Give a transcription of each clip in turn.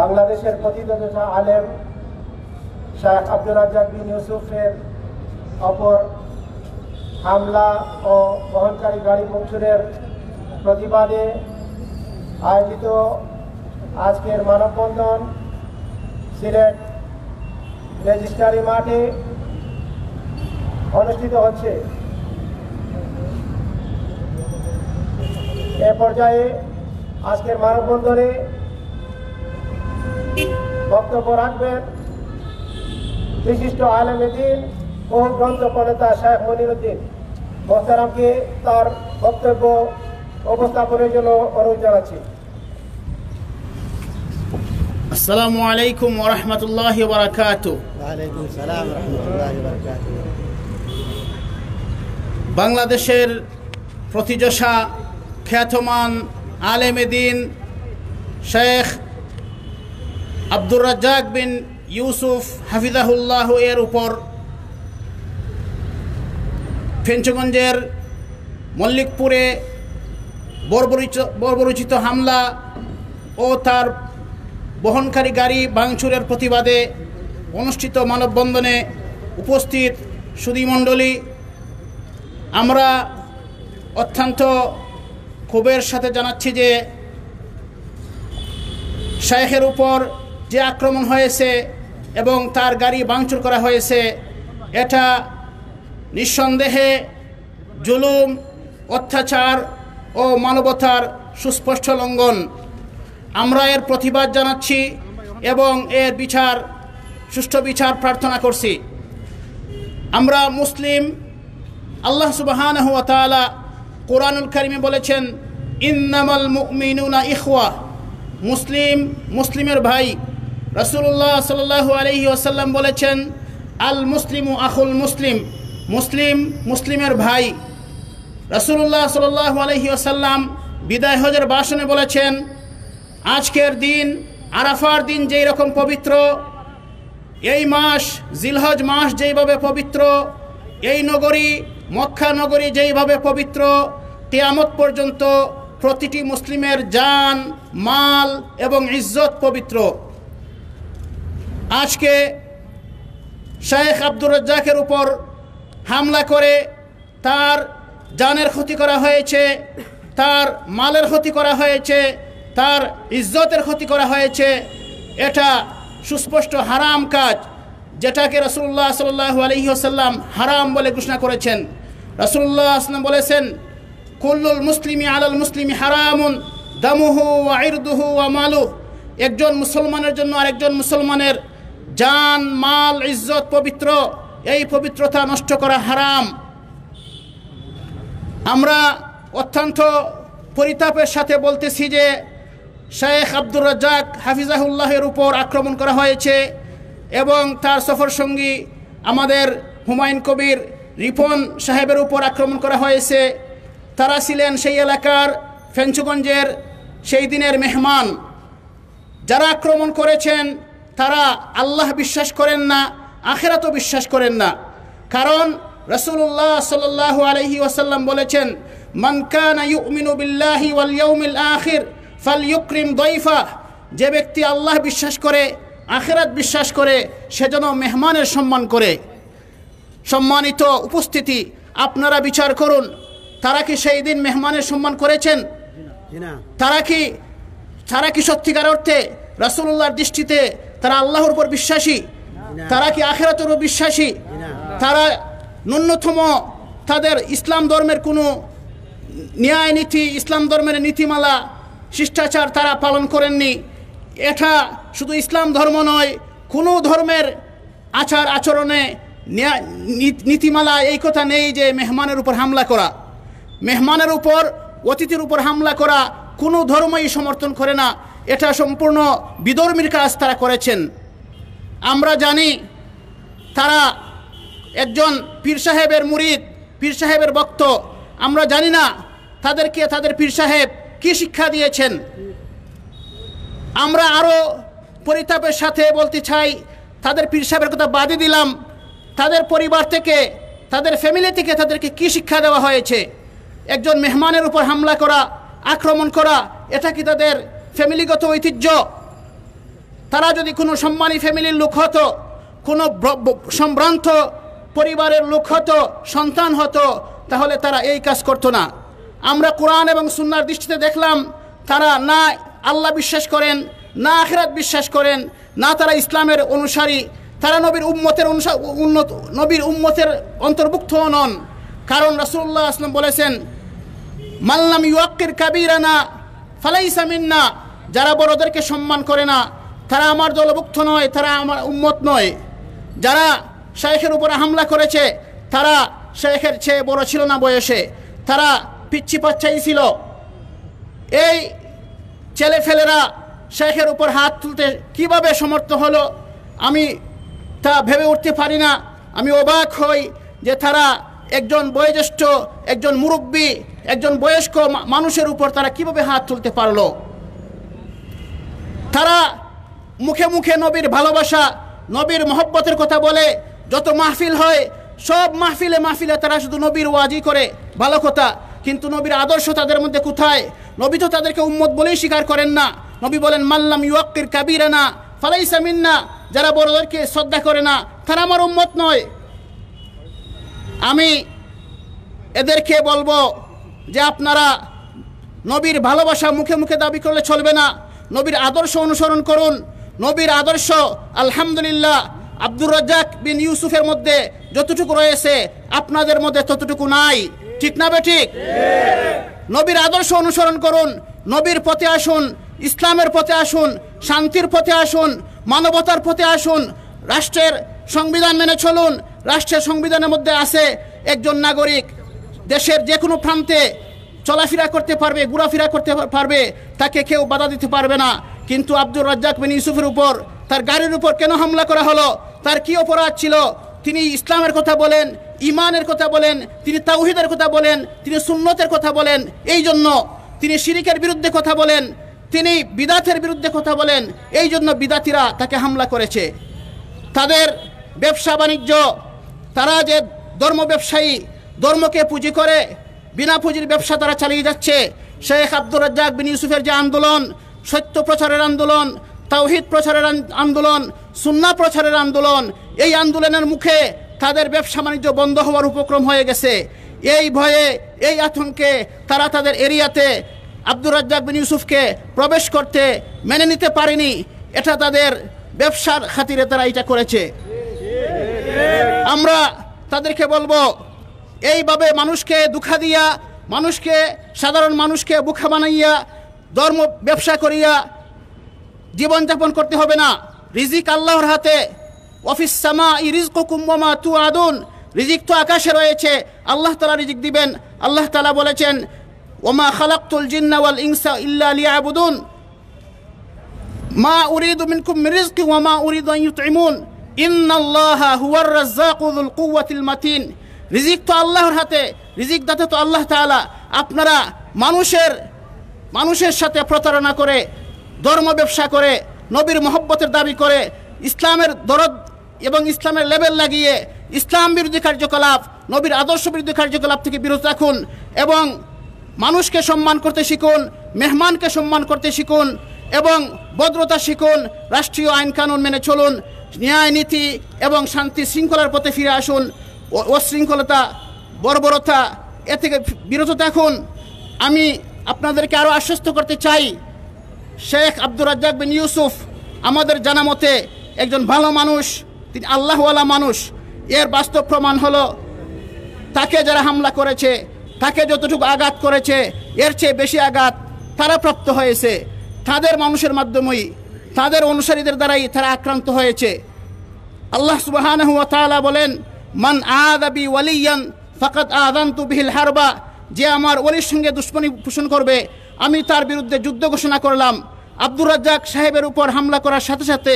বাংলাদেশের প্রতিদ্বন্দ্বী আলেম শাহ আব্দুল রাজ্জাক বিন ইউসুফের অপর হামলা ও বহনকারী গাড়ি পৌঁছুরের প্রতিবাদে আয়োজিত আজকের মানববন্ধন সিলেট রেজিস্ট্রারি মাঠে অনুষ্ঠিত হচ্ছে। এ পর্যায়ে আজকের মানববন্ধনে বক্তব্য রাখবেন বিশিষ্ট আলমেদিন বহু গ্রন্থ প্রণেতা শেখ মনিরুদ্দিন। মোহতারামকে তার বক্তব্য উপস্থাপনের জন্য অনুরোধ জানাচ্ছি। আসসালামু আলাইকুম ওরহমতুল্লাহ বরকাত। বাংলাদেশের প্রতিযশা খ্যাতমান আলেমেদিন শেখ আব্দুর রাজ্জাক বিন ইউসুফ হাফিজাহুল্লাহ এর উপর ফেঞ্চগঞ্জের মল্লিকপুরে বর্বরিত বর্বরচিত হামলা ও তার বহনকারী গাড়ি ভাঙচুরের প্রতিবাদে অনুষ্ঠিত মানববন্ধনে উপস্থিত সুদীমণ্ডলী। আমরা অত্যন্ত ক্ষোভের সাথে জানাচ্ছি যে শায়েখের উপর যে আক্রমণ হয়েছে এবং তার গাড়ি ভাঙচুর করা হয়েছে, এটা নিঃসন্দেহে জুলুম, অত্যাচার ও মানবতার সুস্পষ্ট লঙ্ঘন। আমরা এর প্রতিবাদ জানাচ্ছি এবং এর বিচার, সুষ্ঠু বিচার প্রার্থনা করছি। আমরা মুসলিম, আল্লাহ সুবাহান তাআলা কোরআনুল কারিমে বলেছেন ইন্নামাল মুমিনুনা ইখওয়া। মুসলিম, মুসলিমের ভাই রাসূলুল্লাহ সাল্লাল্লাহু আলাইহি ওয়াসাল্লাম বলেছেন, আল মুসলিমু আখুল মুসলিম। মুসলিম, মুসলিমের ভাই রাসূলুল্লাহ সাল্লাল্লাহু আলাইহি ওয়াসাল্লাম বিদায় হজের ভাষণে বলেছেন, আজকের দিন, আরাফার দিন যেই রকম পবিত্র, এই মাস, জিলহজ মাস যেইভাবে পবিত্র, এই নগরী, মক্কা নগরী যেইভাবে পবিত্র তিয়ামত পর্যন্ত প্রতিটি মুসলিমের জান, মাল এবং ইজ্জত পবিত্র। আজকে শেখ আব্দুর রাজ্জাকের উপর হামলা করে তার জানের ক্ষতি করা হয়েছে, তার মালের ক্ষতি করা হয়েছে, তার ইজ্জতের ক্ষতি করা হয়েছে, এটা সুস্পষ্ট হারাম কাজ যেটাকে রসুল্লাহ সাল্লাহ আলহিহাসাল্লাম হারাম বলে ঘোষণা করেছেন। রসুল্লাহ আসলাম বলেছেন কুল্লুল মুসলিমি আলাল মুসলিমি হারামুন, দামুহু ওয়া মালু একজন মুসলমানের জন্য আরেকজন মুসলমানের জান, মাল, ইজ্জত পবিত্র। এই পবিত্রতা নষ্ট করা হারাম। আমরা অত্যন্ত পরিতাপের সাথে বলতেছি যে শেখ আব্দুর রাজ্জাক হাফিজাহুল্লাহের উপর আক্রমণ করা হয়েছে এবং তার সফর সঙ্গী আমাদের হুমায়ুন কবির রিপন সাহেবের উপর আক্রমণ করা হয়েছে। তারা ছিলেন সেই এলাকার ফেঞ্চুগঞ্জের সেই দিনের মেহমান। যারা আক্রমণ করেছেন, তারা আল্লাহ বিশ্বাস করেন না, আখেরাতও বিশ্বাস করেন না। কারণ রসুল্লাহ সাল্লাহ আলহি ওসাল্লাম বলেছেন বিল্লাহি আখির ফাল ইউক্রিম যে ব্যক্তি আল্লাহ বিশ্বাস করে, আখেরাত বিশ্বাস করে, সে যেন মেহমানের সম্মান করে। সম্মানিত উপস্থিতি, আপনারা বিচার করুন। তারা কি সেই দিন মেহমানের সম্মান করেছেন? তারা কি তারা কি সত্যিকার অর্থে রাসুল্লাহর দৃষ্টিতে তারা আল্লাহর উপর বিশ্বাসী? তারা কি আখেরাতের উপর বিশ্বাসী? তারা ন্যূনতম তাদের ইসলাম ধর্মের কোনো ন্যায় নীতি ইসলাম ধর্মের নীতিমালা শিষ্টাচার তারা পালন করেননি। এটা শুধু ইসলাম ধর্ম নয় কোনো ধর্মের আচার আচরণে নীতিমালা এই কথা নেই যে মেহমানের উপর হামলা করা। মেহমানের উপর, অতিথির উপর হামলা করা কোনো ধর্মই সমর্থন করে না। এটা সম্পূর্ণ বিধর্মীর কাজ তারা করেছেন। আমরা জানি তারা একজন পীর সাহেবের মুরিদ, পীর সাহেবের বক্ত আমরা জানি না তাদেরকে তাদের পীর সাহেব কি শিক্ষা দিয়েছেন। আমরা আরও পরিতাপের সাথে বলতে চাই, তাদের পীর সাহেবের কথা বাদে দিলাম। তাদের পরিবার থেকে, তাদের ফ্যামিলি থেকে তাদেরকে কি শিক্ষা দেওয়া হয়েছে? একজন মেহমানের উপর হামলা করা, আক্রমণ করা, এটা কি তাদের ফ্যামিলিগত ঐতিহ্য? তারা যদি কোনো সম্মানী ফ্যামিলির লোক হতো, কোনো সম্ভ্রান্ত পরিবারের লোক হতো, সন্তান হতো, তাহলে তারা এই কাজ করতো না। আমরা কোরআন এবং সুন্নার দৃষ্টিতে দেখলাম, তারা না আল্লাহ বিশ্বাস করেন, না আখেরাত বিশ্বাস করেন, না তারা ইসলামের অনুসারী, তারা নবীর উম্মতের উন্নত, নবীর উম্মতের অন্তর্ভুক্ত নন। কারণ রাসূলুল্লাহ আসলাম বলেছেন মাল্লাম ইউয়াক্কির কাবিরানা, ফালাইসা মিন্না, যারা বড়দেরকে সম্মান করে না, তারা আমার দলভুক্ত নয়, তারা আমার উম্মত নয়। যারা শেখের উপরে হামলা করেছে, তারা শেখের চেয়ে বড় ছিল না বয়সে, তারা পিচ্ছি পাচ্ছাই ছিল। এই ছেলে ফেলেরা শেখের উপর হাত তুলতে কীভাবে সমর্থ হলো, আমি তা ভেবে উঠতে পারি না। আমি অবাক হই যে তারা একজন বয়োজ্যেষ্ঠ, একজন মুরব্বী একজন বয়স্ক মানুষের উপর তারা কীভাবে হাত তুলতে পারল? তারা মুখে মুখে নবীর ভালোবাসা, নবীর মহব্বতের কথা বলে, যত মাহফিল হয়, সব মাহফিলে মাহফিলে তারা শুধু নবীর ওয়াজি করে, ভালো কথা। কিন্তু নবীর আদর্শ তাদের মধ্যে কোথায়? নবী তো তাদেরকে উম্মত বলেই স্বীকার করেন না। নবী বলেন মাল্লাম ইউক্কির কাবিরা না ফালাইসা মিন্না। যারা বড়দেরকে শ্রদ্ধা করে না, তারা আমার উম্মত নয়। আমি এদেরকে বলব যে আপনারা নবীর ভালোবাসা মুখে মুখে দাবি করলে চলবে না, নবীর আদর্শ অনুসরণ করুন। নবীর আদর্শ, আলহামদুলিল্লাহ, আব্দুর রাজ্জাক বিন ইউসুফের মধ্যে যতটুকু রয়েছে, আপনাদের মধ্যে ততটুকু নাই। ঠিক না ঠিক? নবীর আদর্শ অনুসরণ করুন, নবীর পথে আসুন, ইসলামের পথে আসুন, শান্তির পথে আসুন, মানবতার পথে আসুন, রাষ্ট্রের সংবিধান মেনে চলুন। রাষ্ট্রের সংবিধানের মধ্যে আছে একজন নাগরিক দেশের যে কোনো প্রান্তে চলাফেরা করতে পারবে, ঘোরাফেরা করতে পারবে, তাকে কেউ বাধা দিতে পারবে না। কিন্তু আব্দুর রাজ্জাক বিন ইউসুফের উপর, তার গাড়ির উপর কেন হামলা করা হলো? তার কি অপরাধ ছিল? তিনি ইসলামের কথা বলেন ইমানের কথা বলেন, তিনি তাওহিদের কথা বলেন, তিনি সুন্নতের কথা বলেন, এই জন্য তিনি শিরিকের বিরুদ্ধে কথা বলেন, তিনি বিদাতের বিরুদ্ধে কথা বলেন, এই জন্য বিদাতিরা তাকে হামলা করেছে। তাদের ব্যবসা বাণিজ্য, তারা যে ধর্ম ব্যবসায়ী ধর্মকে পুঁজি করে, বিনা পুঁজির ব্যবসা তারা চালিয়ে যাচ্ছে। শেখ আব্দুর রাজ্জাক বিন ইউসুফের যে আন্দোলন, সত্য প্রচারের আন্দোলন, তাওহিদ প্রচারের আন্দোলন, সুন্না প্রচারের আন্দোলন, এই আন্দোলনের মুখে তাদের ব্যবসা বাণিজ্য বন্ধ হওয়ার উপক্রম হয়ে গেছে। এই ভয়ে, এই আতঙ্কে তারা তাদের এরিয়াতে আব্দুর রাজ্জাক বিন ইউসুফকে প্রবেশ করতে মেনে নিতে পারেনি। এটা তাদের ব্যবসার খাতিরে তারা এটা করেছে। আমরা তাদেরকে বলব এইভাবে মানুষকে দুঃখা দিয়া, মানুষকে, সাধারণ মানুষকে বুখা বানাইয়া, ধর্ম ব্যবসা করিয়া জীবনযাপন করতে হবে না। রিজিক আল্লাহর হাতে। অফিস সামা ই রিজক কুম্বমা তু আদুন রিজিক তো আকাশে রয়েছে। আল্লাহ তালা রিজিক দিবেন। আল্লাহ তালা বলেছেন ওমা খালাক্তুল জিন্না ওয়াল ইনসা ইল্লা লিয়াবুদুন। মা উরিদু মিনকুম মিন রিজকি ওয়া মা উরিদু ইউতইমুন ইন্নাল্লাহা হুয়ার রাজ্জাকু যুল কুওয়াতিল মাতিন। রিজিক তো আল্লাহর হাতে, রিজিক দাতা তো আল্লাহ তাআলা। আপনারা মানুষের মানুষের সাথে প্রতারণা করে, ধর্ম ব্যবসা করে, নবীর মহব্বতের দাবি করে, ইসলামের দরদ এবং ইসলামের লেবেল লাগিয়ে ইসলাম বিরোধী কার্যকলাপ, নবীর আদর্শ বিরোধী কার্যকলাপ থেকে বিরত রাখুন এবং মানুষকে সম্মান করতে শিখুন, মেহমানকে সম্মান করতে শিখুন এবং ভদ্রতা শিখুন, রাষ্ট্রীয় আইন কানুন মেনে চলুন, ন্যায় নীতি এবং শান্তি শৃঙ্খলার পথে ফিরে আসুন। অশৃঙ্খলতা, বর্বরতা, এ থেকে বিরত থাকুন। আমি আপনাদেরকে আরও আশ্বস্ত করতে চাই। শেখ আব্দুর রাজ্জাক বিন ইউসুফ আমাদের জানা মতে একজন ভালো মানুষ, তিনি আল্লাহওয়ালা মানুষ। এর বাস্তব প্রমাণ হলো, তাকে যারা হামলা করেছে, তাকে যতটুকু আঘাত করেছে, এর চেয়ে বেশি আঘাত তারা প্রাপ্ত হয়েছে। তাদের মানুষের মাধ্যমেই, তাদের অনুসারীদের দ্বারাই তারা আক্রান্ত হয়েছে। আল্লাহ তাআলা বলেন মান আদাবি ওয়ালিয়ান, ফাকাদ আযানতু বিহিল হারবা। যে আমার ওলির সঙ্গে দুশ্মনী পোষণ করবে, আমি তার বিরুদ্ধে যুদ্ধ ঘোষণা করলাম। আব্দুর রাজ্জাক সাহেবের উপর হামলা করার সাথে সাথে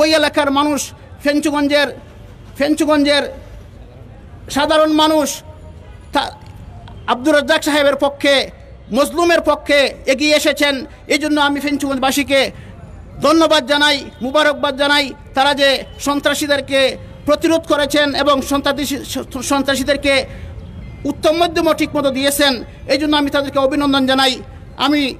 ওই এলাকার মানুষ, ফেঞ্চুগঞ্জের ফেঞ্চুগঞ্জের সাধারণ মানুষ আব্দুর রাজ্জাক সাহেবের পক্ষে, মজলুমের পক্ষে এগিয়ে এসেছেন। এই জন্য আমি ফেঞ্চুগঞ্জবাসীকে ধন্যবাদ জানাই, মুবারকবাদ জানাই। তারা যে সন্ত্রাসীদেরকে প্রতিরোধ করেছেন এবং সন্ত্রাসী সন্ত্রাসীদেরকে উত্তম মধ্যম ঠিকমতো দিয়েছেন। এই জন্য আমি তাদেরকে অভিনন্দন জানাই। আমি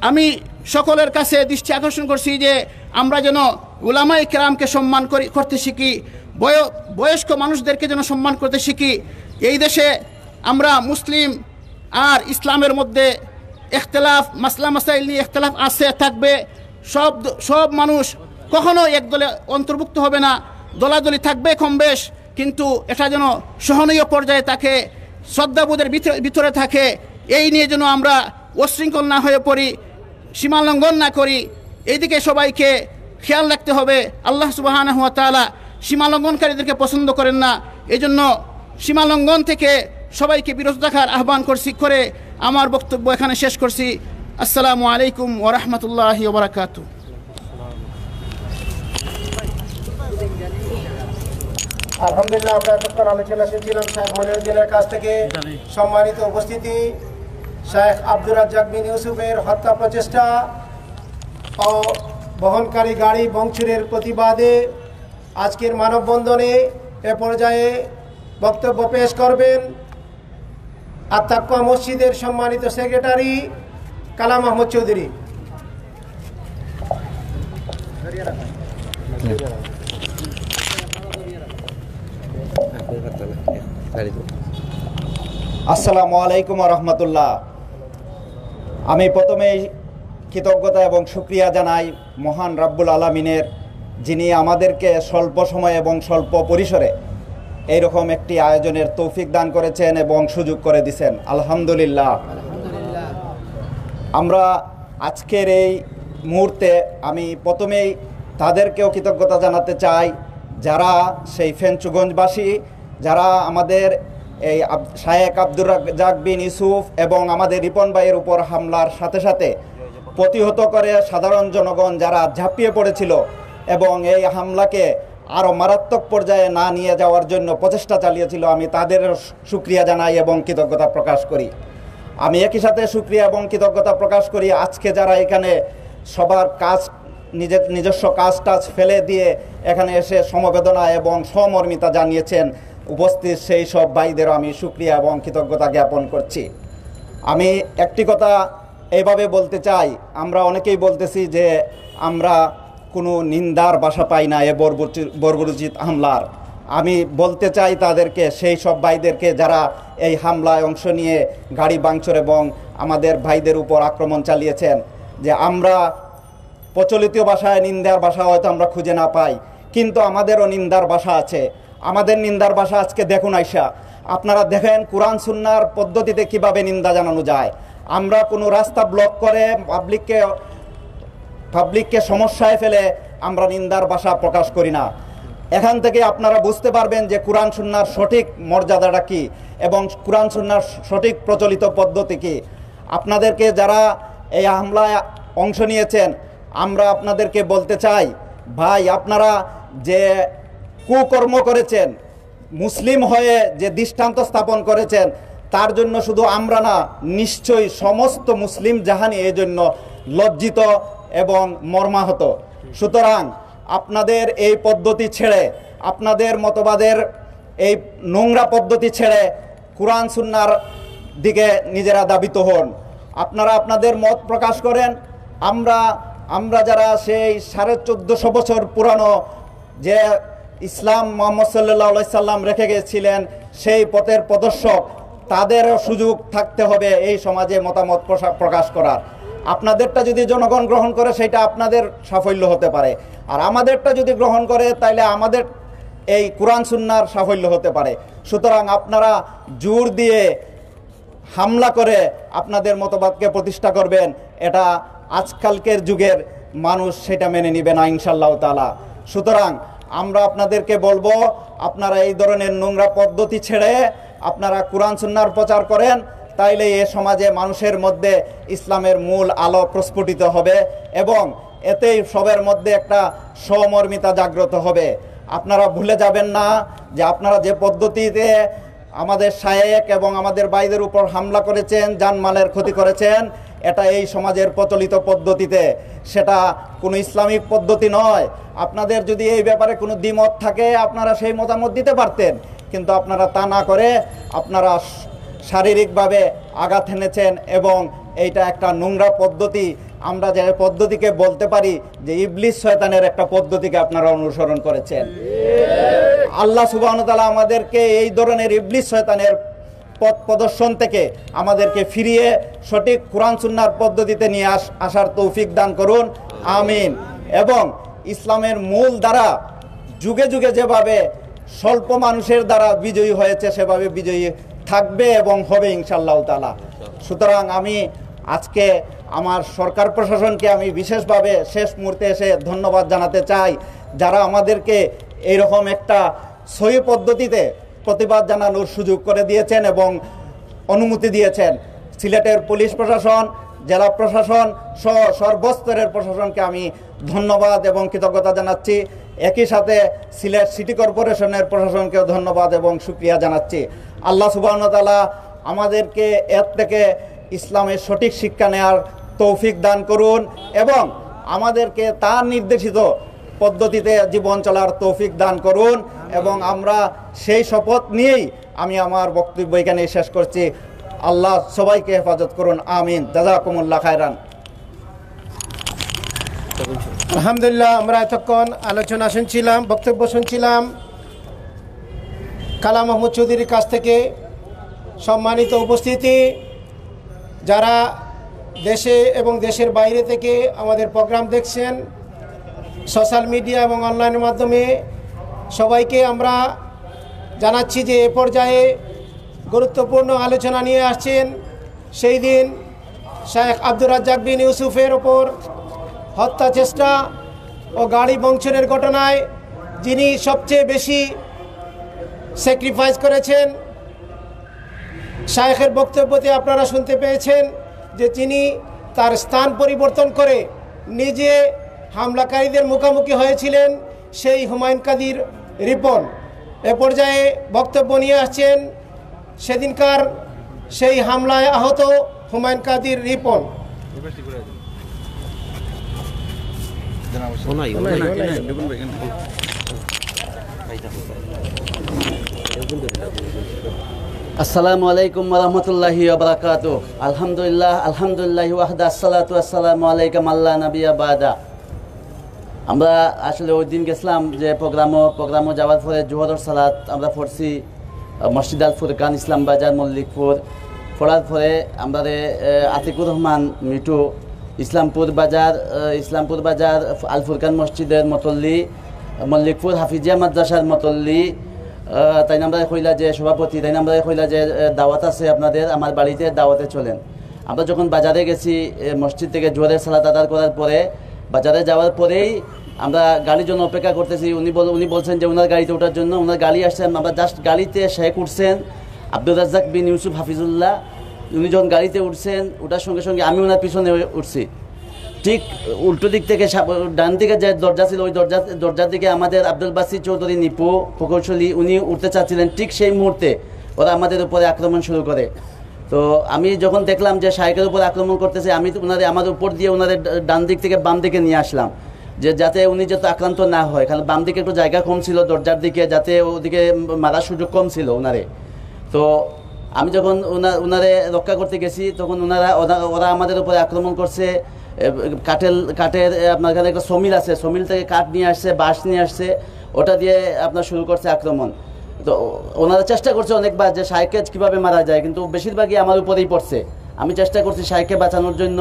আমি সকলের কাছে দৃষ্টি আকর্ষণ করছি যে আমরা যেন উলামাই কেরামকে সম্মান করি, করতে শিখি, বয়- বয়স্ক মানুষদেরকে যেন সম্মান করতে শিখি। এই দেশে আমরা মুসলিম আর ইসলামের মধ্যে এখতলাফ, মাসলা মাসাইল নিয়ে এখতলাফ আছে, থাকবে। সব সব মানুষ কখনো এক দলে অন্তর্ভুক্ত হবে না। দলাদলি থাকবে কম বেশ, কিন্তু এটা যেন সহনীয় পর্যায়ে থাকে শ্রদ্ধাবোধের ভিতরে থাকে, এই নিয়ে যেন আমরা অশৃঙ্খল না হয়ে পড়ি সীমালঙ্ঘন না করি, এইদিকে সবাইকে খেয়াল রাখতে হবে। আল্লাহ সুবাহানা হুয়া তালা সীমা লঙ্ঘনকারীদেরকে পছন্দ করেন না। এই জন্য সীমা লঙ্ঘন থেকে সবাইকে বিরত রাখার আহ্বান করছি, করে আমার বক্তব্য এখানে শেষ করছি। আসসালামু আলাইকুম ওরহমতুল্লাহি ওবরাকাতু আলহামদুলিল্লাহ আমরা এতক্ষণ আলোচনা শুনছিলাম শেখ মনিরুদ্দিনের কাছ থেকে। সম্মানিত উপস্থিতি শেখ আব্দুর রাজ্জাক বিন ইউসুফের হত্যা প্রচেষ্টা ও বহনকারী গাড়ি বংশুরের প্রতিবাদে আজকের মানববন্ধনে এ পর্যায়ে বক্তব্য পেশ করবেন আত্মাক্কা মসজিদের সম্মানিত সেক্রেটারি কালাম আহমদ চৌধুরী। আসসালামু আলাইকুম রহমতুল্লাহ। আমি প্রথমেই কৃতজ্ঞতা এবং সুক্রিয়া জানাই মহান রাব্বুল আলমিনের, যিনি আমাদেরকে স্বল্প সময় এবং স্বল্প পরিসরে এইরকম একটি আয়োজনের তৌফিক দান করেছেন এবং সুযোগ করে দিছেন। আলহামদুলিল্লাহ। আমরা আজকের এই মুহূর্তে আমি প্রথমেই তাদেরকেও কৃতজ্ঞতা জানাতে চাই, যারা সেই ফেঞ্চুগঞ্জবাসী যারা আমাদের এই শায়েক আব্দুর রাজ্জাক বিন ইউসুফ এবং আমাদের রিপন ভাইয়ের উপর হামলার সাথে সাথে প্রতিহত করে সাধারণ জনগণ যারা ঝাঁপিয়ে পড়েছিল এবং এই হামলাকে আরও মারাত্মক পর্যায়ে না নিয়ে যাওয়ার জন্য প্রচেষ্টা চালিয়েছিল, আমি তাদের সুক্রিয়া জানাই এবং কৃতজ্ঞতা প্রকাশ করি। আমি একই সাথে সুক্রিয়া এবং কৃতজ্ঞতা প্রকাশ করি, আজকে যারা এখানে সবার কাজ নিজের নিজস্ব কাজ টাজ ফেলে দিয়ে এখানে এসে সমবেদনা এবং সমর্মিতা জানিয়েছেন উপস্থিত সেই সব ভাইদেরও আমি সুক্রিয়া এবং কৃতজ্ঞতা জ্ঞাপন করছি। আমি একটি কথা এইভাবে বলতে চাই, আমরা অনেকেই বলতেছি যে আমরা কোনো নিন্দার বাসা পাই না এ বর্বরচি- বর্বরোচিত হামলার। আমি বলতে চাই তাদেরকে, সেই সব ভাইদেরকে যারা এই হামলায় অংশ নিয়ে গাড়ি বাংচর এবং আমাদের ভাইদের উপর আক্রমণ চালিয়েছেন, যে আমরা প্রচলিত ভাষায় নিন্দার ভাষা হয়তো আমরা খুঁজে না পাই, কিন্তু আমাদেরও নিন্দার ভাষা আছে। আমাদের নিন্দার ভাষা আজকে দেখুন আইসা। আপনারা দেখেন কোরআন সুন্নার পদ্ধতিতে কীভাবে নিন্দা জানানো যায়। আমরা কোনো রাস্তা ব্লক করে পাবলিককে পাবলিককে সমস্যায় ফেলে আমরা নিন্দার ভাষা প্রকাশ করি না। এখান থেকে আপনারা বুঝতে পারবেন যে কোরআন সুন্নার সঠিক মর্যাদাটা কী এবং কোরআন সুন্নার সঠিক প্রচলিত পদ্ধতি কী। আপনাদেরকে যারা এই হামলায় অংশ নিয়েছেন, আমরা আপনাদেরকে বলতে চাই, ভাই আপনারা যে কুকর্ম করেছেন, মুসলিম হয়ে যে দৃষ্টান্ত স্থাপন করেছেন, তার জন্য শুধু আমরা না, নিশ্চয়ই সমস্ত মুসলিম জাহানি এই জন্য লজ্জিত এবং মর্মাহত। সুতরাং আপনাদের এই পদ্ধতি ছেড়ে, আপনাদের মতবাদের এই নোংরা পদ্ধতি ছেড়ে কোরআন সুন্নার দিকে নিজেরা দাবিত হন। আপনারা আপনাদের মত প্রকাশ করেন। আমরা আমরা যারা সেই সাড়ে চোদ্দোশো বছর পুরানো যে ইসলাম মোহাম্মদ সাল্লাহ সাল্লাম রেখে গেছিলেন সেই পথের প্রদর্শক, তাদেরও সুযোগ থাকতে হবে এই সমাজে মতামত প্রকাশ করার। আপনাদেরটা যদি জনগণ গ্রহণ করে, সেটা আপনাদের সাফল্য হতে পারে। আর আমাদেরটা যদি গ্রহণ করে, তাইলে আমাদের এই কোরআন সুন্নার সাফল্য হতে পারে। সুতরাং আপনারা জোর দিয়ে হামলা করে আপনাদের মতবাদকে প্রতিষ্ঠা করবেন, এটা আজকালকের যুগের মানুষ সেটা মেনে নিবে না ইনশাল্লাহ তালা সুতরাং আমরা আপনাদেরকে বলব, আপনারা এই ধরনের নোংরা পদ্ধতি ছেড়ে আপনারা কোরআন, সুন্নার প্রচার করেন, তাইলে এ সমাজে মানুষের মধ্যে ইসলামের মূল আলো প্রস্ফুটিত হবে এবং এতেই সবের মধ্যে একটা সমর্মিতা জাগ্রত হবে। আপনারা ভুলে যাবেন না যে আপনারা যে পদ্ধতিতে আমাদের শায়েক এবং আমাদের ভাইদের উপর হামলা করেছেন জানমালের ক্ষতি করেছেন এটা এই সমাজের প্রচলিত পদ্ধতিতে। সেটা কোনো ইসলামিক পদ্ধতি নয়। আপনাদের যদি এই ব্যাপারে কোনো দ্বিমত থাকে, আপনারা সেই মতামত দিতে পারতেন। কিন্তু আপনারা তা না করে আপনারা শারীরিকভাবে আঘাত এনেছেন এবং এইটা একটা নোংরা পদ্ধতি। আমরা যে পদ্ধতিকে বলতে পারি যে ইবলিস শয়তানের একটা পদ্ধতিকে আপনারা অনুসরণ করেছেন। আল্লাহ সুবাহ আমাদেরকে এই ধরনের ইবলিস শয়তানের পথ প্রদর্শন থেকে আমাদেরকে ফিরিয়ে সঠিক কোরআন সুন্নার পদ্ধতিতে নিয়ে আস, আসার তৌফিক দান করুন। আমিন। এবং ইসলামের মূল দ্বারা যুগে যুগে যেভাবে স্বল্প মানুষের দ্বারা বিজয়ী হয়েছে, সেভাবে বিজয়ী থাকবে এবং হবে ইনশাল্লাহ তালা সুতরাং আমি আজকে আমার সরকার প্রশাসনকে আমি বিশেষভাবে শেষ মুহূর্তে এসে ধন্যবাদ জানাতে চাই। যারা আমাদেরকে এইরকম একটা সহি পদ্ধতিতে প্রতিবাদ জানানোর সুযোগ করে দিয়েছেন এবং অনুমতি দিয়েছেন। সিলেটের পুলিশ প্রশাসন, জেলা প্রশাসন সহ সর্বস্তরের প্রশাসনকে আমি ধন্যবাদ এবং কৃতজ্ঞতা জানাচ্ছি। একই সাথে সিলেট সিটি কর্পোরেশনের প্রশাসনকেও ধন্যবাদ এবং সুক্রিয়া জানাচ্ছি। আল্লাহ সুবাহতালা আমাদেরকে এর থেকে ইসলামের সঠিক শিক্ষা নেওয়ার তৌফিক দান করুন এবং আমাদেরকে তার নির্দেশিত পদ্ধতিতে জীবন চলার তৌফিক দান করুন এবং আমরা সেই শপথ নিয়েই আমি আমার বক্তব্য এখানে শেষ করছি। আল্লাহ সবাইকে হেফাজত করুন। আমিন। জাজাকুমুল্লাহ খায়রান। আলহামদুলিল্লাহ, আমরা এতক্ষণ আলোচনা শুনছিলাম, বক্তব্য শুনছিলাম। কালাম মাহমুদ চৌধুরীর কাছ থেকে সম্মানিত উপস্থিতি। যারা দেশে এবং দেশের বাইরে থেকে আমাদের প্রোগ্রাম দেখছেন সোশ্যাল মিডিয়া এবং অনলাইনের মাধ্যমে সবাইকে আমরা জানাচ্ছি যে এ পর্যায়ে গুরুত্বপূর্ণ আলোচনা নিয়ে আসছেন সেই দিন শেখ আব্দুর রাজ্জাক বিন ইউসুফের ওপর হত্যা চেষ্টা ও গাড়ি বংশনের ঘটনায় যিনি সবচেয়ে বেশি স্যাক্রিফাইস করেছেন, শায়েখের বক্তব্যতে আপনারা শুনতে পেয়েছেন যে তিনি তার স্থান পরিবর্তন করে নিজে হামলাকারীদের মুখোমুখি হয়েছিলেন সেই হুমায়ুন কাদির রিপন। এ পর্যায়ে বক্তব্য নিয়ে আসছেন সেদিনকার সেই হামলায় আহত হুমায়ুন কাদির রিপন। আসসালামু আলাইকুম রহমতুল্লাহি বারাকাত আলহামদুলিল্লাহ আলহামদুলিল্লাহ ওয়াহদা আসসালাতু আসসালামু আলাইকুম আল্লাহ নবিয়া বাদা। আমরা আসলে ওই দিন গেছিলাম যে প্রোগ্রামও প্রোগ্রামও যাওয়ার পরে জোহরের সালাত আমরা পড়ছি মসজিদ আল ফুরকান, ইসলাম বাজার, মল্লিকপুর। পড়ার পরে আমরা আতিকুর রহমান মিটু ইসলামপুর বাজার ইসলামপুর বাজার, আল ফুরকান মসজিদের মতল্লি, মল্লিকপুর হাফিজিয়া মাদ্রাসার মতল্লি তাই আমরা কইলা যে সভাপতি, তাই আমরা কইলা যে দাওয়াত আছে আপনাদের, আমার বাড়িতে দাওয়াতে চলেন। আমরা যখন বাজারে গেছি মসজিদ থেকে জোয়ারের সালাত আদার করার পরে বাজারে যাওয়ার পরেই আমরা গাড়ির জন্য অপেক্ষা করতেছি। উনি বল উনি বলছেন যে ওনার গাড়িতে ওঠার জন্য ওনার গাড়ি আসছেন আমরা জাস্ট গাড়িতে শেখ উঠছেন। আব্দুল রাজ্জাক বিন ইউসুফ হাফিজুল্লাহ, উনি যখন গাড়িতে উঠছেন ওটার সঙ্গে সঙ্গে আমি ওনার পিছনে উঠছি। ঠিক উল্টো দিক থেকে ডান দিকে যে দরজা ছিল, ওই দরজা দরজার দিকে আমাদের আব্দুল বাসির চৌধুরী, নিপু, প্রকৌশলী, উনি উঠতে চাচ্ছিলেন। ঠিক সেই মুহূর্তে ওরা আমাদের উপরে আক্রমণ শুরু করে। তো আমি যখন দেখলাম যে শাইকের উপর আক্রমণ করতেছে, আমি ওনাদের আমার উপর দিয়ে ওনাদের ডান দিক থেকে বাম দিকে নিয়ে আসলাম। যে যাতে উনি যাতে আক্রান্ত না হয় কারণ বাম দিকে একটু জায়গা কম ছিল দরজার দিকে, যাতে ওদিকে মারার সুযোগ কম ছিল ওনারে তো আমি যখন ওনা ওনারে রক্ষা করতে গেছি, তখন ওনারা ওরা- ওরা আমাদের উপরে আক্রমণ করছে। কাঠের কাঠের আপনার এখানে একটা সমিল আছে, সমিল থেকে কাঠ নিয়ে আসছে, বাঁশ নিয়ে আসছে। ওটা দিয়ে আপনার শুরু করছে আক্রমণ। তো ওনারা চেষ্টা করছে অনেকবার যে সাইকে কীভাবে মারা যায়, কিন্তু বেশিরভাগই আমার উপরেই পড়ছে। আমি চেষ্টা করছি সাইকে বাঁচানোর জন্য,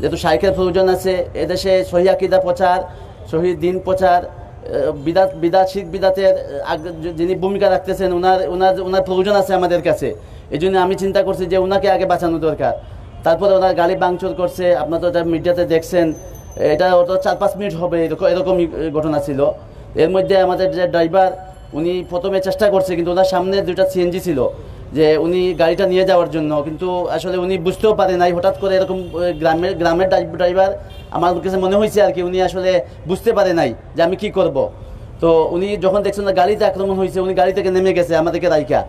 যেহেতু সাইকের প্রয়োজন আছে, এদেশে সহিয়াকিদা প্রচার শহীদ দিন প্রচার বিদাত বিদাত, শিখ বিদাতের যিনি ভূমিকা রাখতেছেন ওনার ওনার ওনার প্রয়োজন আছে আমাদের কাছে। এই জন্য আমি চিন্তা করছি যে ওনাকে আগে বাঁচানো দরকার। তারপরে ওনার গাড়ি ভাঙচুর করছে, আপনারা তো এটা মিডিয়াতে দেখছেন, এটা ওটা চার পাঁচ মিনিট হবে, এরকম, এরকমই ঘটনা ছিল। এর মধ্যে আমাদের যে ড্রাইভার উনি প্রথমে চেষ্টা করছে, কিন্তু ওনার সামনে দুইটা সিএনজি ছিল, যে উনি গাড়িটা নিয়ে যাওয়ার জন্য। কিন্তু আসলে উনি বুঝতেও পারে নাই, হঠাৎ করে এরকম গ্রামের গ্রামের ড্রাইভার আমার কাছে মনে হয়েছে আর কি, উনি আসলে বুঝতে পারে নাই যে আমি কি করব। তো উনি যখন দেখছেন না গাড়িতে আক্রমণ হয়েছে, উনি গাড়ি থেকে নেমে গেছে আমাদেরকে রাইকা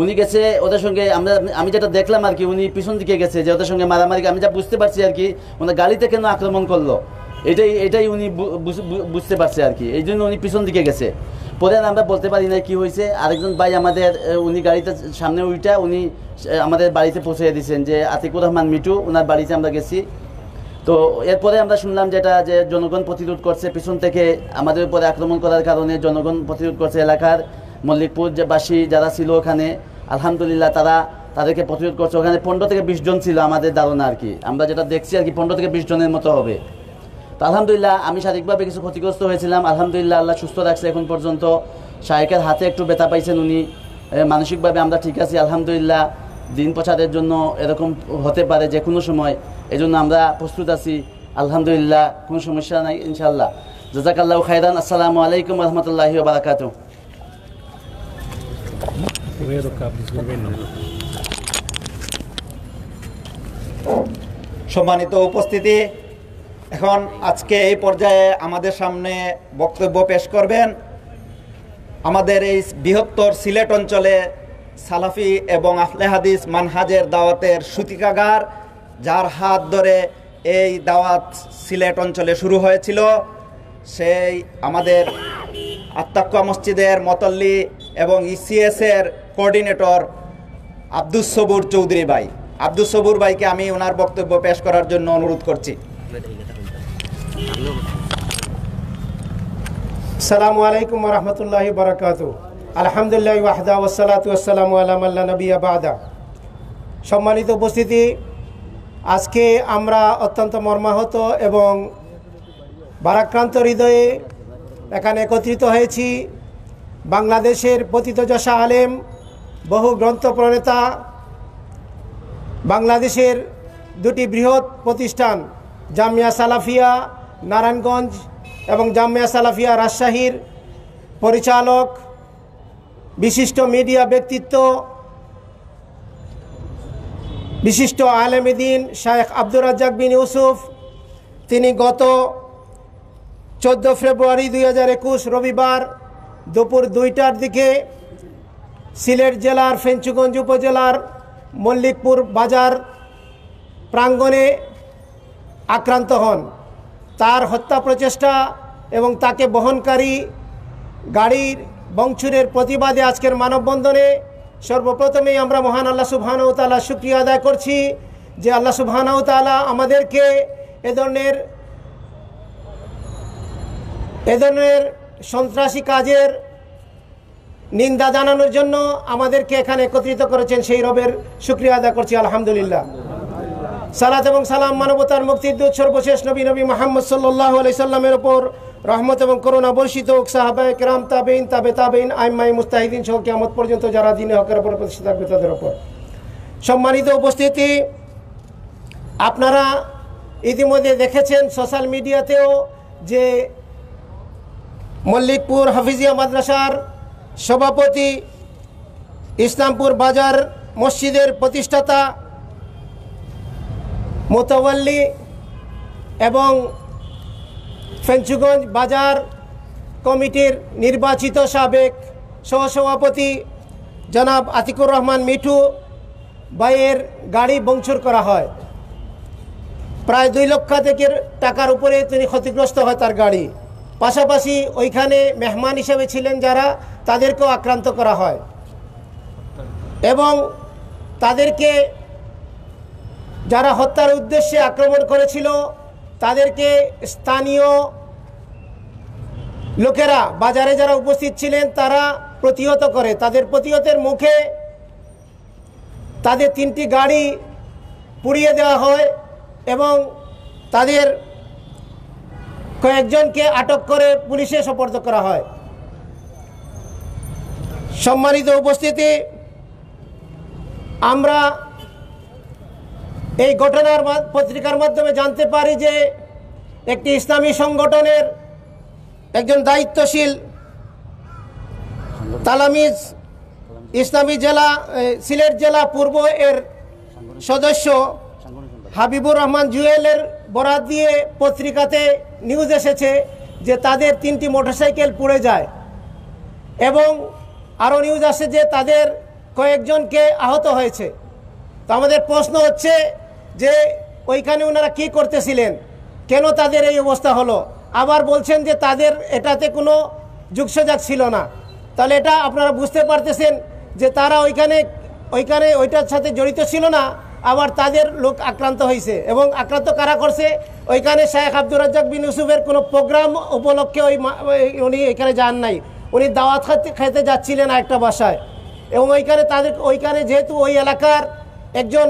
উনি গেছে ওদের সঙ্গে, আমরা, আমি যেটা দেখলাম আর কি, উনি পিছন দিকে গেছে, যে ওদের সঙ্গে মারামারি, আমি যা বুঝতে পারছি আর কি, ওনার গাড়িতে কেন আক্রমণ করল? এটাই এটাই উনি বুঝতে পারছে আর কি, এই জন্য উনি পিছন দিকে গেছে। পরে আমরা বলতে পারি না কি হয়েছে। আরেকজন ভাই আমাদের উনি গাড়িতে সামনে উইটা, উনি আমাদের বাড়িতে পৌঁছে দিয়েছেন যে, আতিকুর রহমান মিটু ওনার বাড়িতে আমরা গেছি। তো এরপরে আমরা শুনলাম যেটা যে জনগণ প্রতিরোধ করছে, পিছন থেকে আমাদের উপরে আক্রমণ করার কারণে জনগণ প্রতিরোধ করছে এলাকার মল্লিকপুর যে বাসী যারা ছিল ওখানে, আলহামদুলিল্লাহ তারা তাদেরকে প্রতিরোধ করছে। ওখানে পনেরো থেকে বিশ জন ছিল আমাদের ধারণা আর কি। আমরা যেটা দেখছি আর কি, পনেরো থেকে বিশ জনের মতো হবে। তো আলহামদুলিল্লাহ, আমি শারীরিকভাবে কিছু ক্ষতিগ্রস্ত হয়েছিলাম। আলহামদুলিল্লাহ, আল্লাহ সুস্থ রাখছে এখন পর্যন্ত। শাহেকের হাতে একটু ব্যথা পাইছেন উনি। মানসিকভাবে আমরা ঠিক আছি, আলহামদুলিল্লাহ। দিন প্রচারের জন্য এরকম হতে পারে যে কোনো সময়। এই জন্য আমরা প্রস্তুত আছি, আলহামদুলিল্লাহ। কোনো সমস্যা নাই ইনশাল্লাহ জাজাকাল্লাহ খাইরান আসসালামু আলাইকুম রহমতুল্লাহি বারাকাতু সম্মানিত উপস্থিতি এখন আজকে এই পর্যায়ে আমাদের সামনে বক্তব্য পেশ করবেন আমাদের এই বৃহত্তর সিলেট অঞ্চলে সালাফি এবং আহলে হাদিস মানহাজের দাওয়াতের সুতিকাগার, যার হাত ধরে এই দাওয়াত সিলেট অঞ্চলে শুরু হয়েছিল। সেই আমাদের আত্মাক্কা মসজিদের মতল্লি এবং ইসিএস এর কোঅর্ডিনেটর আব্দুস সবুর চৌধুরী ভাই। আব্দুস সবুর ভাইকে আমি ওনার বক্তব্য পেশ করার জন্য অনুরোধ করছি। সালামু আলাইকুম রহমতুল্লাহ বারাকাতু। আলহামদুলিল্লাহ ওয়াহদা ওসালাতু আসসালামু আলাম আল্লাহ নবী আবাদা সম্মানিত উপস্থিতি, আজকে আমরা অত্যন্ত মর্মাহত এবং বারাক্রান্ত হৃদয়ে এখানে একত্রিত হয়েছি বাংলাদেশের পতিতযশা আলেম, বহু গ্রন্থ প্রণেতা, বাংলাদেশের দুটি বৃহৎ প্রতিষ্ঠান, জামিয়া সালাফিয়া নারায়ণগঞ্জ এবং জামিয়া সালাফিয়া রাজশাহীর পরিচালক, বিশিষ্ট মিডিয়া ব্যক্তিত্ব, বিশিষ্ট আলেমদিন শায়েখ আব্দুর রাজ্জাক বিন ইউসুফ। তিনি গত চোদ্দ ফেব্রুয়ারি দুই হাজার একুশ রবিবার দুপুর দুইটার দিকে সিলেট জেলার ফেঞ্চুগঞ্জ উপজেলার মল্লিকপুর বাজার প্রাঙ্গণে আক্রান্ত হন। তার হত্যা প্রচেষ্টা এবং তাকে বহনকারী গাড়ির বংশুরের প্রতিবাদে আজকের মানববন্ধনে সর্বপ্রথমেই আমরা মহান আল্লাহ সুবহানাহু তাআলা শুক্রিয়া আদায় করছি যে আল্লাহ সুবহানাহু তাআলা আমাদেরকে এ ধরনের এ ধরনের সন্ত্রাসী কাজের নিন্দা জানানোর জন্য আমাদেরকে এখানে একত্রিত করেছেন সেই রবের শুক্রিয়া আদায় করছি, আলহামদুলিল্লাহ। সালাত এবং সালাম মানবতার মুক্তির দূত সর্বশেষ নবী নবী মোহাম্মদ সাল্লাহ আলি সাল্লামের ওপর রহমত এবং করুণা বর্ষিত সাহাবায় কেরাম তাবেইন তাবে তাবেইন আইমাই মুস্তাহিদিন সহ কেমত পর্যন্ত যারা দিনে হকের ওপর প্রতিষ্ঠিত থাকবে তাদের ওপর সম্মানিত উপস্থিতি, আপনারা ইতিমধ্যে দেখেছেন সোশ্যাল মিডিয়াতেও যে মল্লিকপুর হাফিজিয়া মাদ্রাসার সভাপতি ইসলামপুর বাজার মসজিদের প্রতিষ্ঠাতা মোতাওয়াল্লি এবং ফেঞ্চুগঞ্জ বাজার কমিটির নির্বাচিত সাবেক সহসভাপতি জনাব আতিকুর রহমান মিঠু বাইয়ের গাড়ি বংচুর করা হয়। প্রায় দুই লক্ষাধিকের টাকার উপরে তিনি ক্ষতিগ্রস্ত হয় তার গাড়ি। পাশাপাশি ওইখানে মেহমান হিসেবে ছিলেন যারা, তাদেরকেও আক্রান্ত করা হয়। এবং তাদেরকে যারা হত্যার উদ্দেশ্যে আক্রমণ করেছিল, তাদেরকে স্থানীয় লোকেরা, বাজারে যারা উপস্থিত ছিলেন, তারা প্রতিহত করে। তাদের প্রতিহতের মুখে তাদের তিনটি গাড়ি পুড়িয়ে দেওয়া হয় এবং তাদের কয়েকজনকে আটক করে পুলিশে সোপর্দ করা হয়। সম্মানিত উপস্থিতি, আমরা এই ঘটনার পত্রিকার মাধ্যমে জানতে পারি যে একটি ইসলামী সংগঠনের একজন দায়িত্বশীল তালামিজ ইসলামী জেলা সিলেট জেলা পূর্ব এর সদস্য হাবিবুর রহমান জুয়েলের বরাত দিয়ে পত্রিকাতে নিউজ এসেছে যে তাদের তিনটি মোটরসাইকেল পুড়ে যায়। এবং আরও নিউজ আসে যে তাদের কয়েকজনকে আহত হয়েছে। তো আমাদের প্রশ্ন হচ্ছে যে ওইখানে ওনারা কি করতেছিলেন? কেন তাদের এই অবস্থা হলো? আবার বলছেন যে তাদের এটাতে কোনো যুগসজাগ ছিল না। তাহলে এটা আপনারা বুঝতে পারতেছেন যে তারা ওইখানে ওইখানে ওইটার সাথে জড়িত ছিল না, আবার তাদের লোক আক্রান্ত হয়েছে এবং আক্রান্ত কারা করছে? ওইখানে শেখ আব্দুর রাজ্জাক বিন ইউসুফের কোনো প্রোগ্রাম উপলক্ষে ওই উনি এখানে যান নাই। উনি দাওয়াত খাতে যাচ্ছিলেন একটা বাসায়। এবং ওইখানে তাদের, ওইখানে যেহেতু ওই এলাকার একজন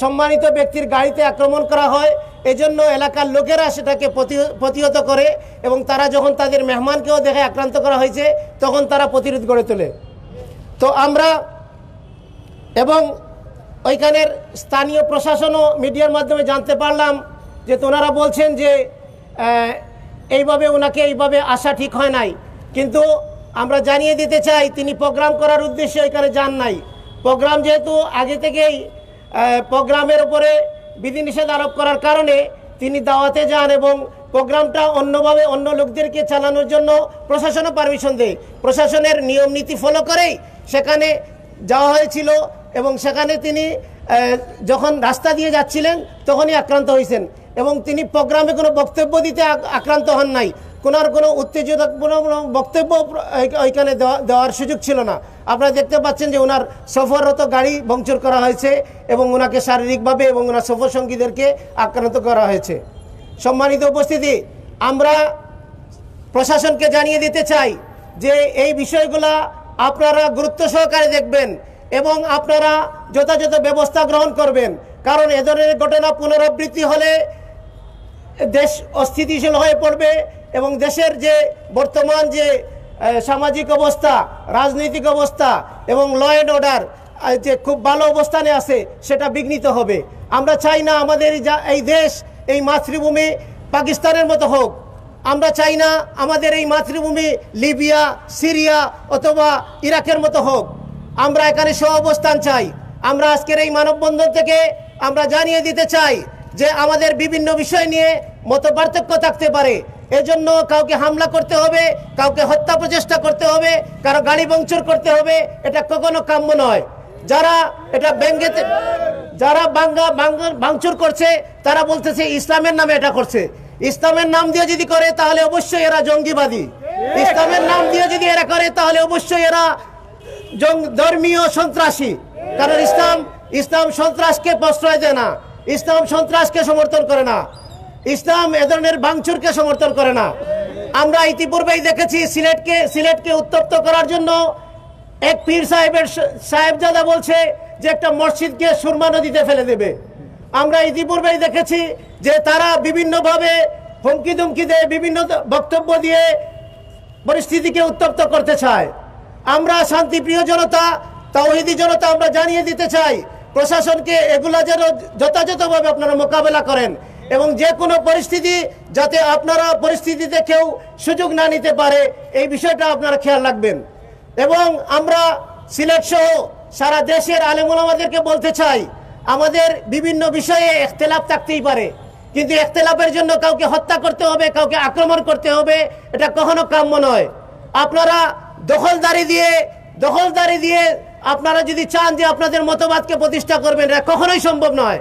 সম্মানিত ব্যক্তির গাড়িতে আক্রমণ করা হয়। এজন্য এলাকার লোকেরা সেটাকে প্রতি- প্রতিহত করে এবং তারা যখন তাদের মেহমানকেও দেখে আক্রান্ত করা হয়েছে, তখন তারা প্রতিরোধ গড়ে তোলে। তো আমরা এবং ওইখানের স্থানীয় প্রশাসনও মিডিয়ার মাধ্যমে জানতে পারলাম যে তোনারা বলছেন যে এইভাবে ওনাকে এইভাবে আসা ঠিক হয় নাই। কিন্তু আমরা জানিয়ে দিতে চাই, তিনি প্রোগ্রাম করার উদ্দেশ্যে ওইখানে যান নাই। প্রোগ্রাম যেহেতু আগে থেকেই প্রোগ্রামের উপরে বিধিনিষেধ আরোপ করার কারণে তিনি দাওয়াতে যান এবং প্রোগ্রামটা অন্যভাবে অন্য লোকদেরকে চালানোর জন্য প্রশাসনও পারমিশন দেয়। প্রশাসনের নিয়ম নীতি ফলো করেই সেখানে যাওয়া হয়েছিল এবং সেখানে তিনি যখন রাস্তা দিয়ে যাচ্ছিলেন তখনই আক্রান্ত হয়েছেন এবং তিনি প্রোগ্রামে কোনো বক্তব্য দিতে আক্রান্ত হন নাই। কোনার কোনো উত্তেজনাপূর্ণ বক্তব্য ওইখানে দেওয়া- দেওয়ার সুযোগ ছিল না। আপনারা দেখতে পাচ্ছেন যে ওনার সফররত গাড়ি ভংচুর করা হয়েছে এবং ওনাকে শারীরিকভাবে এবং ওনার সফর সঙ্গীদেরকে আক্রান্ত করা হয়েছে। সম্মানিত উপস্থিতি, আমরা প্রশাসনকে জানিয়ে দিতে চাই যে এই বিষয়গুলা আপনারা গুরুত্ব সহকারে দেখবেন এবং আপনারা যথাযথ ব্যবস্থা গ্রহণ করবেন। কারণ এ ধরনের ঘটনা পুনরাবৃত্তি হলে দেশ অস্থিতিশীল হয়ে পড়বে। এবং দেশের যে বর্তমান যে সামাজিক অবস্থা, রাজনৈতিক অবস্থা এবং ল অ্যান্ড অর্ডার যে খুব ভালো অবস্থানে আছে, সেটা বিঘ্নিত হবে। আমরা চাই না আমাদের এই দেশ, এই মাতৃভূমি পাকিস্তানের মতো হোক। আমরা চাই না আমাদের এই মাতৃভূমি লিবিয়া, সিরিয়া অথবা ইরাকের মতো হোক। আমরা এখানে সহ অবস্থান চাই। আমরা আজকের এই মানববন্ধন থেকে আমরা জানিয়ে দিতে চাই যে আমাদের বিভিন্ন বিষয় নিয়ে মত পার্থক্য থাকতে পারে। এজন্য কাউকে হামলা করতে হবে, কাউকে হত্যা প্রচেষ্টা করতে হবে, কারও গাড়ি বংচর করতে হবে, এটা কখনো কাম্য নয়। যারা এটা ব্যঙ্গেতে, যারা বাঙ্গা ভাঙচুর করছে, তারা বলতেছে ইসলামের নামে এটা করছে। ইসলামের নাম দিয়ে যদি করে, তাহলে অবশ্যই এরা জঙ্গিবাদী। ইসলামের নাম দিয়ে যদি এরা করে, তাহলে অবশ্যই এরা ধর্মীয় সন্ত্রাসী। কারণ ইসলাম ইসলাম সন্ত্রাসকে প্রশ্রয় দেয় না। ইসলাম সন্ত্রাসকে সমর্থন করে না। ইসলাম এ ধরনের ভাঙচুরকে সমর্থন করে না। আমরা ইতিপূর্বেই দেখেছি সিলেটকে সিলেটকে উত্তপ্ত করার জন্য এক পীর সাহেবের সাহেবজাদা বলছে যে একটা মসজিদকে সুরমা নদীতে ফেলে দেবে। আমরা ইতিপূর্বেই দেখেছি যে তারা বিভিন্নভাবে হুমকি দুমকি দিয়ে বিভিন্ন বক্তব্য দিয়ে পরিস্থিতিকে উত্তপ্ত করতে চায়। আমরা শান্তিপ্রিয় জনতা তাওহিদি জনতা আমরা জানিয়ে দিতে চাই, প্রশাসনকে এগুলা যেন যথাযথভাবে আপনারা মোকাবেলা করেন। এবং যে কোনো পরিস্থিতি যাতে আপনারা পরিস্থিতিতে কেউ সুযোগ না নিতে পারে, এই বিষয়টা আপনারা খেয়াল রাখবেন। এবং আমরা সিলেট সহ সারা দেশের আলেমুল আমাদেরকে বলতে চাই, আমাদের বিভিন্ন বিষয়ে এখতেলাফ থাকতেই পারে। কিন্তু এখতেলাফের জন্য কাউকে হত্যা করতে হবে, কাউকে আক্রমণ করতে হবে, এটা কখনো কাম্য নয়। আপনারা দখলদারি দিয়ে দখলদারি দিয়ে আপনারা যদি চান যে আপনাদের মতবাদকে প্রতিষ্ঠা করবেন, এটা কখনোই সম্ভব নয়।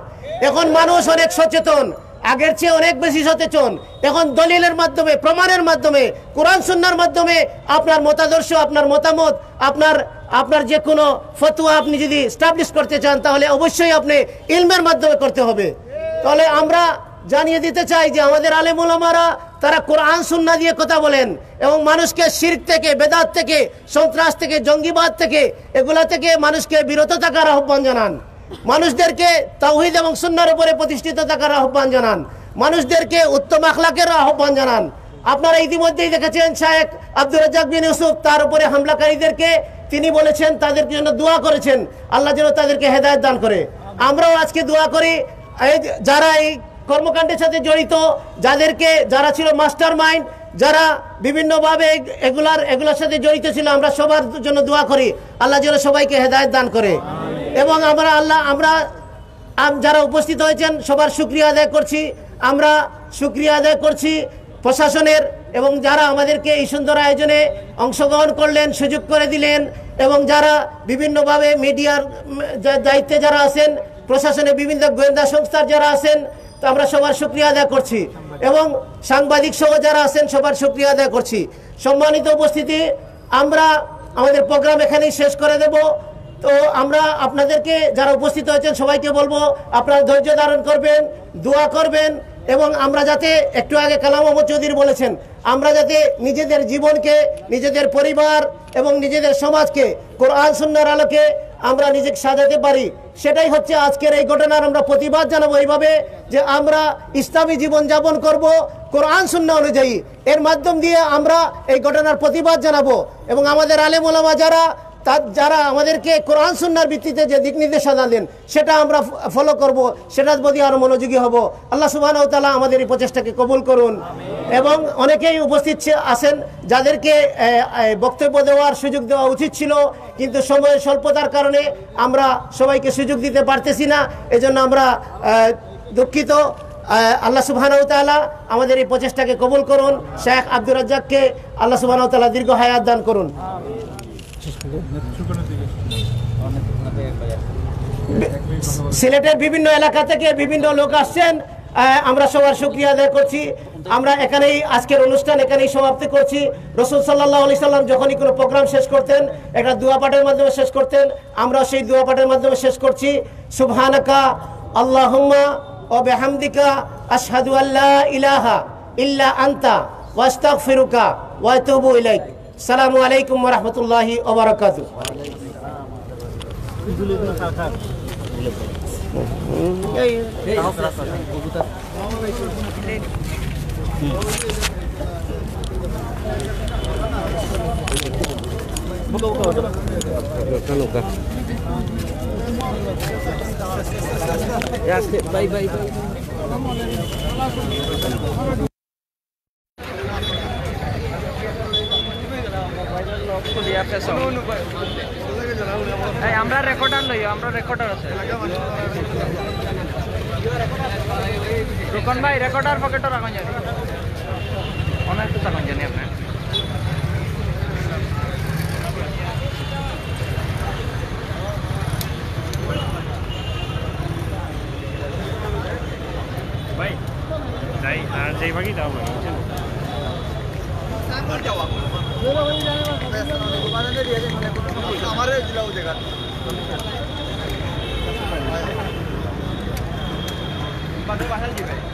এখন মানুষ অনেক সচেতন। আগের চেয়ে অনেক বেশি সচেতন। এখন দলিলের মাধ্যমে, প্রমাণের মাধ্যমে, কোরআন, সুন্নার মাধ্যমে আপনার মতাদর্শ, আপনার মতামত, আপনার আপনার যে কোনো ফতুয়া আপনি যদি স্টাবলিশ করতে চান, তাহলে অবশ্যই আপনি ইলমের মাধ্যমে করতে হবে। তাহলে আমরা জানিয়ে দিতে চাই যে আমাদের আলেমুলামারা তারা কোরআন, সুন্না দিয়ে কথা বলেন এবং মানুষকে শির্ক থেকে, বেদাত থেকে, সন্ত্রাস থেকে, জঙ্গিবাদ থেকে, এগুলা থেকে মানুষকে বিরত থাকার আহ্বান জানান। মানুষদেরকে তাওহিদ এবং সুন্নার উপরে প্রতিষ্ঠিত থাকার আহ্বান জানান। মানুষদেরকে উত্তম আখলাকের আহ্বান জানান। আপনারা ইতিমধ্যেই দেখেছেন শাহেক আব্দুর রাজ্জাক বিন ইউসুফ তার উপরে হামলাকারীদেরকে তিনি বলেছেন তাদের জন্য দোয়া করেছেন। আল্লাহ যেন তাদেরকে হেদায়ত দান করে। আমরাও আজকে দোয়া করি যারা এই কর্মকাণ্ডের সাথে জড়িত, যাদেরকে, যারা ছিল মাস্টার মাইন্ড যারা বিভিন্নভাবে এগ- এগুলার, এগুলোর সাথে জড়িত ছিল, আমরা সবার জন্য দোয়া করি। আল্লাহ যেন সবাইকে হেদায়ত দান করে। এবং আমরা আল্লাহ, আমরা যারা উপস্থিত হয়েছেন, সবার শুক্রিয়া আদায় করছি। আমরা শুক্রিয়া আদায় করছি প্রশাসনের এবং যারা আমাদেরকে এই সুন্দর আয়োজনে অংশগ্রহণ করলেন, সুযোগ করে দিলেন এবং যারা বিভিন্নভাবে মিডিয়ার দায়িত্বে যারা আছেন প্রশাসনে বিভিন্ন গোয়েন্দা সংস্থার যারা আছেন, তো আমরা সবার শুক্রিয়া আদায় করছি। এবং সাংবাদিক সহ যারা আছেন, সবার শুক্রিয়া আদায় করছি। সম্মানিত উপস্থিতি, আমরা আমাদের প্রোগ্রাম এখানেই শেষ করে দেব। তো আমরা আপনাদেরকে যারা উপস্থিত হয়েছেন, সবাইকে বলব, আপনারা ধৈর্য ধারণ করবেন, দোয়া করবেন এবং আমরা যাতে একটু আগে কালাম মোহাম্মদ চৌধুরী বলেছেন, আমরা যাতে নিজেদের জীবনকে, নিজেদের পরিবার এবং নিজেদের সমাজকে, কোরআন সুন্নার আলোকে আমরা নিজেকে সাজাতে পারি। সেটাই হচ্ছে আজকের এই ঘটনার আমরা প্রতিবাদ জানাব এইভাবে যে আমরা ইসলামী জীবন যাপন করব কোরআন শূন্য অনুযায়ী। এর মাধ্যম দিয়ে আমরা এই ঘটনার প্রতিবাদ জানাব এবং আমাদের আলেমা যারা তার যারা আমাদেরকে কোরআন সুন্নার ভিত্তিতে যে দিক নির্দেশনা দেন, সেটা আমরা ফলো করব, সেটার প্রতি আরও মনোযোগী হব। আল্লাহ সুবাহ তালা আমাদের এই প্রচেষ্টাকে কবুল করুন। এবং অনেকেই উপস্থিত আছেন, যাদেরকে বক্তব্য দেওয়ার সুযোগ দেওয়া উচিত ছিল, কিন্তু সময়ের স্বল্পতার কারণে আমরা সবাইকে সুযোগ দিতে পারতেছি না। এজন্য আমরা দুঃখিত। আল্লাহ সুবাহ তাআলা আমাদের এই প্রচেষ্টাকে কবুল করুন। শেখ আব্দুর রাজ্জাককে আল্লাহ সুবাহ তাআলা দীর্ঘ হায়াত দান করুন। সিলেটের বিভিন্ন এলাকা থেকে বিভিন্ন লোক আসছেন। আমরা সবার শুক্রিয়া আদায় করছি। আমরা এখানেই আজকের অনুষ্ঠান এখানেই সমাপ্তি করছি। রসুল সাল্লাহ আলি সাল্লাম যখনই কোনো প্রোগ্রাম শেষ করতেন, একটা দুয়া পাঠের মাধ্যমে শেষ করতেন আমরা সেই দুয়া পাঠের মাধ্যমে শেষ করছি। সুবহানাকা আল্লাহুম্মা ও বেহামদিকা আশহাদু আল্লাহ ইলাহা ইল্লা আন্তা ওয়াস্তাগফিরুকা ওয়া আতুবু ইলাইক। সালামু আলাইকুম ওয়া রাহমাতুল্লাহি ওয়া বারাকাতুহু এই আমরা রেকর্ডার আছে। রুকন ভাই রেকর্ডার পকেটও রাখুন জানি। অনেক তো থাকুন জানি আপনার ভাই যাই আর যেই ভাগই দাও ভাই বাসাল দিবে